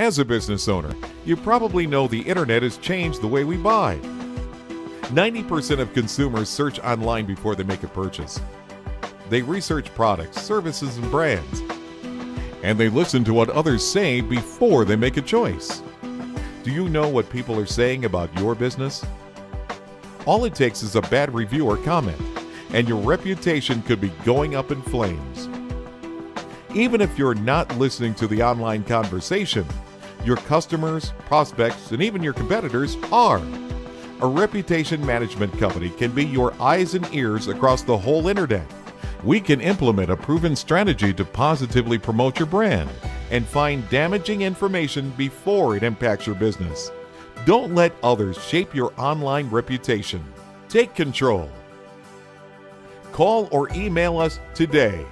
As a business owner, you probably know the internet has changed the way we buy. 90% of consumers search online before they make a purchase. They research products, services, and brands. And they listen to what others say before they make a choice. Do you know what people are saying about your business? All it takes is a bad review or comment, and your reputation could be going up in flames. Even if you're not listening to the online conversation, your customers, prospects, and even your competitors are. A reputation management company can be your eyes and ears across the whole internet. We can implement a proven strategy to positively promote your brand and find damaging information before it impacts your business. Don't let others shape your online reputation. Take control. Call or email us today